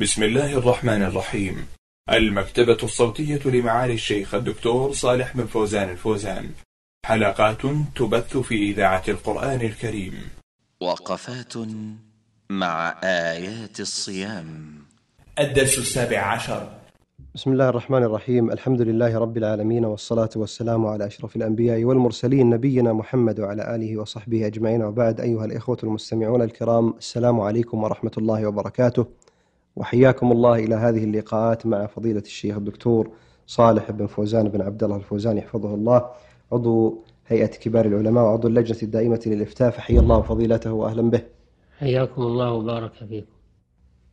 بسم الله الرحمن الرحيم. المكتبة الصوتية لمعالي الشيخ الدكتور صالح بن فوزان الفوزان. حلقات تبث في إذاعة القرآن الكريم. وقفات مع آيات الصيام. الدرس السابع عشر. بسم الله الرحمن الرحيم. الحمد لله رب العالمين والصلاة والسلام على أشرف الأنبياء والمرسلين نبينا محمد وعلى آله وصحبه أجمعين. وبعد أيها الإخوة المستمعون الكرام السلام عليكم ورحمة الله وبركاته. وحياكم الله إلى هذه اللقاءات مع فضيلة الشيخ الدكتور صالح بن فوزان بن عبد الله الفوزان يحفظه الله. عضو هيئة كبار العلماء وعضو اللجنة الدائمة للإفتاء فحيا الله فضيلته وأهلا به. حياكم الله وبارك فيكم.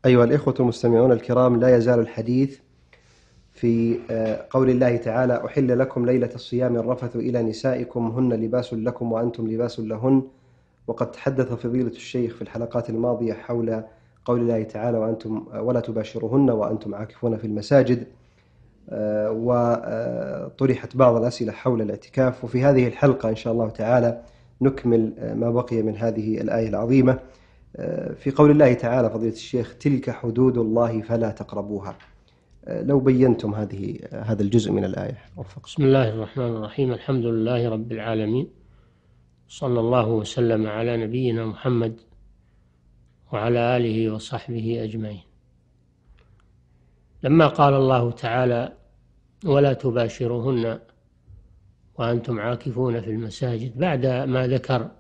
أيها الإخوة المستمعون الكرام لا يزال الحديث في آه، قول الله تعالى أحل لكم ليلة الصيام الرفث إلى نسائكم هن لباس لكم وأنتم لباس لهن. وقد تحدث فضيلة الشيخ في الحلقات الماضية حول قول الله تعالى وأنتم ولا تباشروهن وأنتم عاكفون في المساجد. آه، وطرحت بعض الأسئلة حول الاعتكاف. وفي هذه الحلقة إن شاء الله تعالى نكمل آه، ما بقي من هذه الآية العظيمة. آه، في قول الله تعالى فضيلة الشيخ تلك حدود الله فلا تقربوها. لو بينتم هذه هذا الجزء من الآية. وفق. بسم الله الرحمن الرحيم. الحمد لله رب العالمين. صلى الله وسلم على نبينا محمد وعلى آله وصحبه أجمعين. لما قال الله تعالى ولا تباشرهن وأنتم عاكفون في المساجد بعد ما ذكر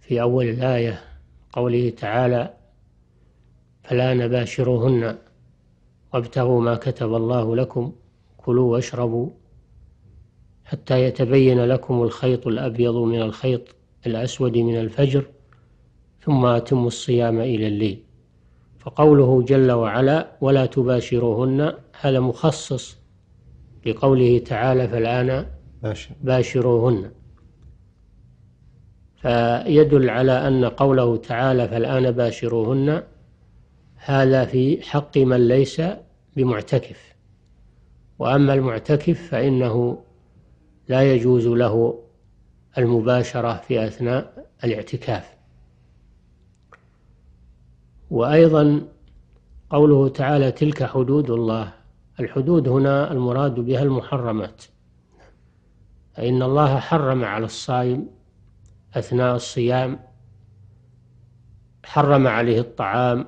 في أول الآية قوله تعالى فلا نباشرهن وابتغوا ما كتب الله لكم كلوا واشربوا حتى يتبين لكم الخيط الأبيض من الخيط الأسود من الفجر ثم أتموا الصيام إلى الليل. فقوله جل وعلا ولا تباشروهن هذا مخصص لقوله تعالى فالآن باشروهن. فيدل على أن قوله تعالى فالآن باشروهن هذا في حق من ليس بمعتكف. وأما المعتكف فإنه لا يجوز له المباشرة في أثناء الاعتكاف. وأيضا قوله تعالى تلك حدود الله. الحدود هنا المراد بها المحرمات. فإن الله حرم على الصائم أثناء الصيام حرم عليه الطعام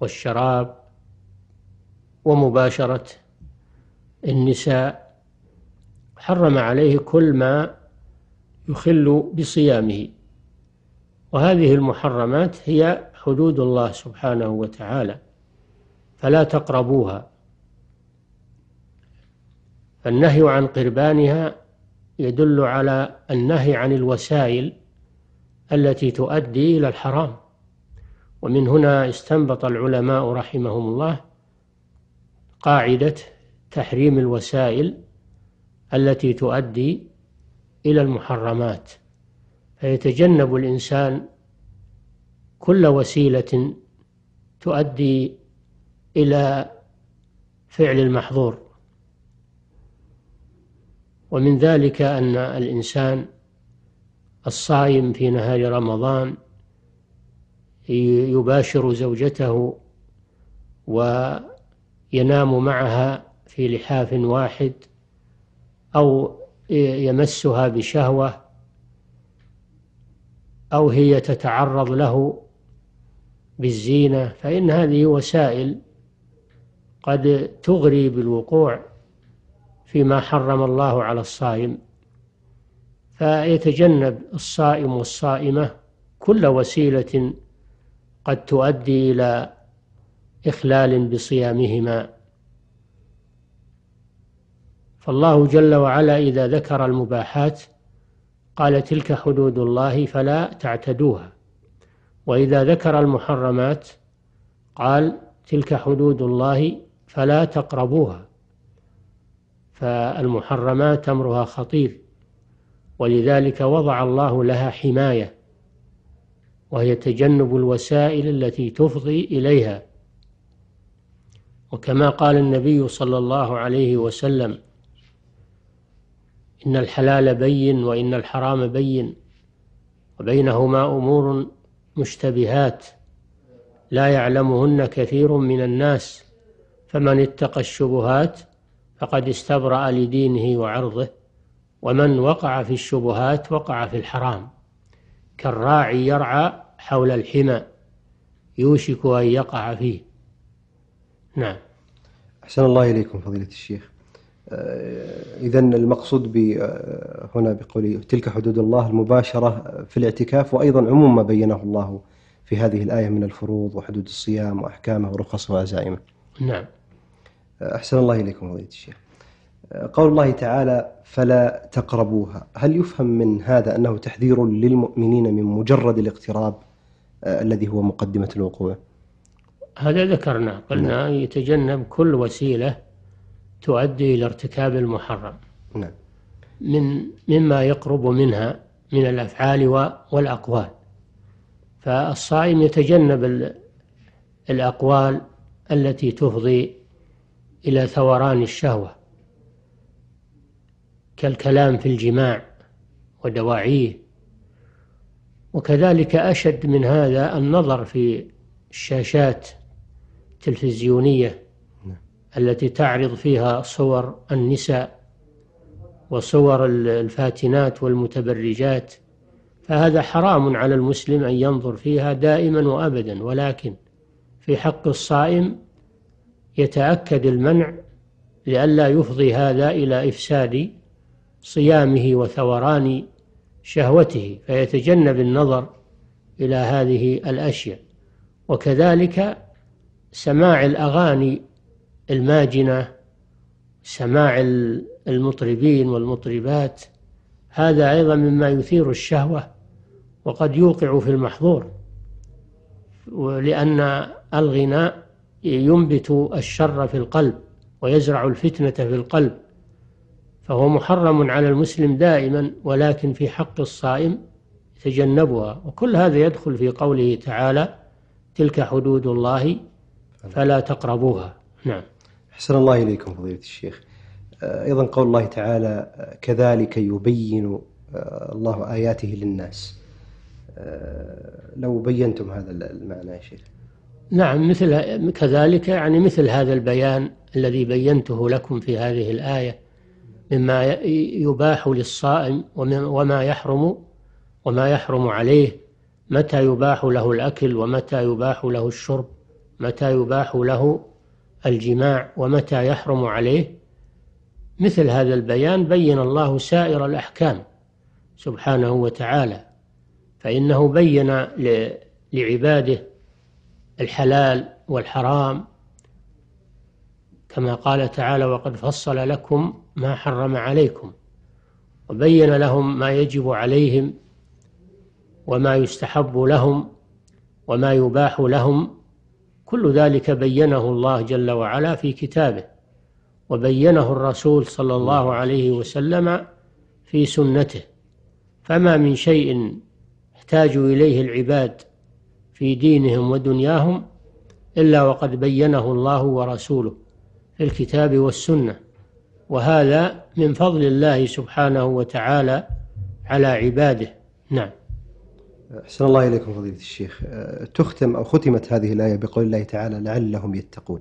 والشراب ومباشرة النساء حرم عليه كل ما يخل بصيامه. وهذه المحرمات هي حدود الله سبحانه وتعالى فلا تقربوها. فالنهي عن قربانها يدل على النهي عن الوسائل التي تؤدي إلى الحرام. ومن هنا استنبط العلماء رحمهم الله قاعدة تحريم الوسائل التي تؤدي إلى المحرمات. فيتجنب الإنسان كل وسيلة تؤدي إلى فعل المحظور. ومن ذلك أن الإنسان الصائم في نهار رمضان يباشر زوجته وينام معها في لحاف واحد أو يمسها بشهوة أو هي تتعرض له بالزينة فإن هذه وسائل قد تغري بالوقوع فيما حرم الله على الصائم. فيتجنب الصائم والصائمة كل وسيلة قد تؤدي إلى إخلال بصيامهما. فالله جل وعلا إذا ذكر المباحات قال تلك حدود الله فلا تعتدوها. وإذا ذكر المحرمات قال تلك حدود الله فلا تقربوها. فالمحرمات أمرها خطير ولذلك وضع الله لها حماية وهي تجنب الوسائل التي تفضي إليها. وكما قال النبي صلى الله عليه وسلم إن الحلال بين وإن الحرام بين وبينهما أمور مشتبهات لا يعلمهن كثير من الناس فمن اتقى الشبهات فقد استبرأ لدينه وعرضه ومن وقع في الشبهات وقع في الحرام. كالراعي يرعى حول الحمى يوشك أن يقع فيه. نعم. أحسن الله إليكم فضيلة الشيخ. إذا المقصود هنا بقوله تلك حدود الله المباشرة في الاعتكاف وأيضا عموم ما بينه الله في هذه الآية من الفروض وحدود الصيام وأحكامه ورخصه وعزائمه. نعم. أحسن الله إليكم فضيلة الشيخ. قول الله تعالى فلا تقربوها. هل يفهم من هذا أنه تحذير للمؤمنين من مجرد الاقتراب آه، الذي هو مقدمة الوقوع؟ هذا ذكرنا قلنا نعم. يتجنب كل وسيلة تؤدي إلى ارتكاب المحرم نعم. من مما يقرب منها من الأفعال والأقوال فالصائم يتجنب الأقوال التي تفضي إلى ثوران الشهوة كالكلام في الجماع ودواعيه وكذلك أشد من هذا النظر في الشاشات التلفزيونية. التي تعرض فيها صور النساء وصور الفاتنات والمتبرجات فهذا حرام على المسلم أن ينظر فيها دائما وأبدا. ولكن في حق الصائم يتأكد المنع لئلا يفضي هذا إلى إفساد صيامه وثوران شهوته فيتجنب النظر إلى هذه الأشياء. وكذلك سماع الأغاني الماجنة سماع المطربين والمطربات. هذا أيضا مما يثير الشهوة وقد يوقع في المحظور لأن الغناء ينبت الشر في القلب ويزرع الفتنة في القلب فهو محرم على المسلم دائما ولكن في حق الصائم يتجنبها. وكل هذا يدخل في قوله تعالى تلك حدود الله فلا تقربوها. نعم. أحسن الله إليكم فضيلة الشيخ. أيضا قول الله تعالى كذلك يبين آه، الله آياته للناس. آه، لو بينتم هذا المعنى يا شيخ. نعم مثل كذلك يعني مثل هذا البيان الذي بينته لكم في هذه الآية مما يباح للصائم وما يحرم وما يحرم عليه متى يباح له الأكل ومتى يباح له الشرب متى يباح له الجماع ومتى يحرم عليه؟ مثل هذا البيان بين الله سائر الأحكام سبحانه وتعالى فإنه بين لعباده الحلال والحرام. كما قال تعالى وقد فصل لكم ما حرم عليكم وبين لهم ما يجب عليهم وما يستحب لهم وما يباح لهم كل ذلك بينه الله جل وعلا في كتابه وبينه الرسول صلى الله عليه وسلم في سنته. فما من شيء احتاج إليه العباد في دينهم ودنياهم إلا وقد بينه الله ورسوله في الكتاب والسنة. وهذا من فضل الله سبحانه وتعالى على عباده. نعم. أحسن الله إليكم فضيلة الشيخ. أه، تختم أو ختمت هذه الآية بقول الله تعالى لعلهم يتقون.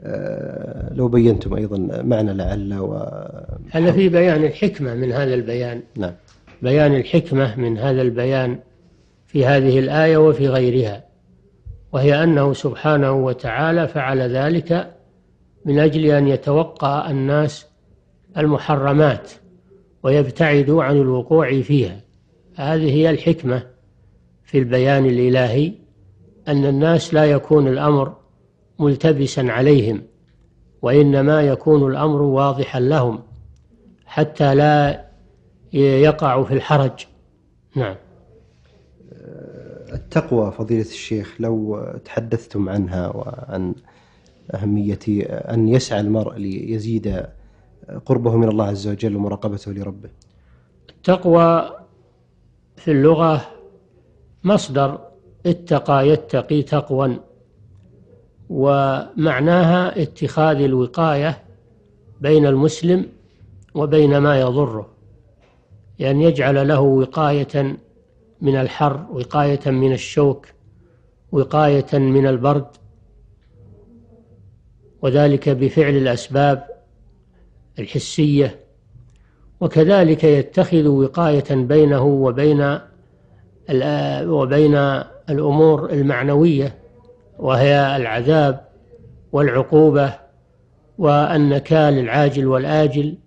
أه، لو بينتم أيضا معنى لعل و هذا في بيان الحكمة من هذا البيان. نعم. بيان الحكمة من هذا البيان في هذه الآية وفي غيرها. وهي أنه سبحانه وتعالى فعل ذلك من أجل أن يتوقع الناس المحرمات ويبتعدوا عن الوقوع فيها. هذه هي الحكمة في البيان الإلهي أن الناس لا يكون الأمر ملتبسا عليهم وإنما يكون الأمر واضحا لهم حتى لا يقعوا في الحرج. نعم. التقوى فضيلة الشيخ لو تحدثتم عنها وعن أهمية أن يسعى المرء ليزيد قربه من الله عز وجل ومراقبته لربه. التقوى في اللغة مصدر اتقى يتقي تقوى ومعناها اتخاذ الوقاية بين المسلم وبين ما يضره لأن يعني يجعل له وقاية من الحر وقاية من الشوك وقاية من البرد وذلك بفعل الأسباب الحسية وكذلك يتخذ وقاية بينه وبين وبين الأمور المعنوية وهي العذاب والعقوبة والنكال العاجل والآجل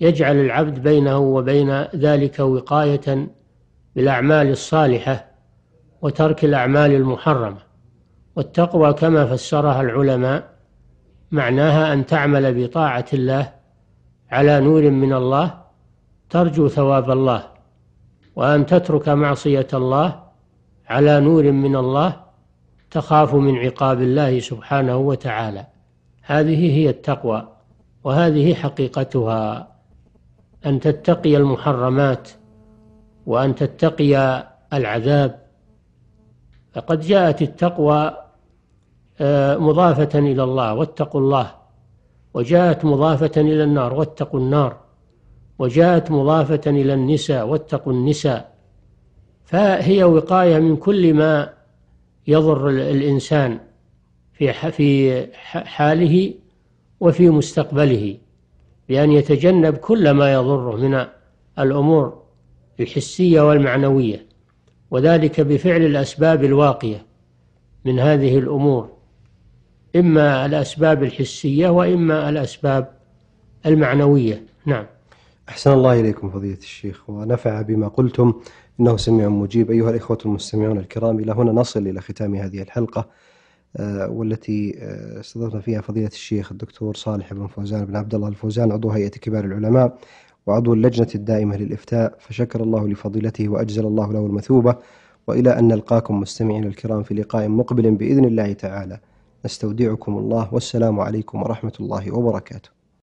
يجعل العبد بينه وبين ذلك وقاية بالأعمال الصالحة وترك الأعمال المحرمة. والتقوى كما فسرها العلماء معناها أن تعمل بطاعة الله على نور من الله ترجو ثواب الله وأن تترك معصية الله على نور من الله تخاف من عقاب الله سبحانه وتعالى. هذه هي التقوى وهذه حقيقتها. أن تتقي المحرمات وأن تتقي العذاب. فقد جاءت التقوى آه، مضافة إلى الله واتقوا الله. وجاءت مضافة إلى النار واتقوا النار. وجاءت مضافة إلى النساء واتقوا النساء. فهي وقاية من كل ما يضر الإنسان في حاله وفي مستقبله بأن يتجنب كل ما يضره من الأمور الحسية والمعنوية. وذلك بفعل الأسباب الواقية من هذه الأمور إما الأسباب الحسية وإما الأسباب المعنوية. نعم. أحسن الله إليكم فضيلة الشيخ ونفع بما قلتم إنه سميع مجيب. أيها الإخوة المستمعون الكرام إلى هنا نصل إلى ختام هذه الحلقة آه، والتي آه، استضفنا فيها فضيلة الشيخ الدكتور صالح بن فوزان بن عبد الله الفوزان عضو هيئة كبار العلماء وعضو اللجنة الدائمة للإفتاء فشكر الله لفضيلته وأجزل الله له المثوبة وإلى أن نلقاكم مستمعين الكرام في لقاء مقبل بإذن الله تعالى. نستودعكم الله والسلام عليكم ورحمة الله وبركاته.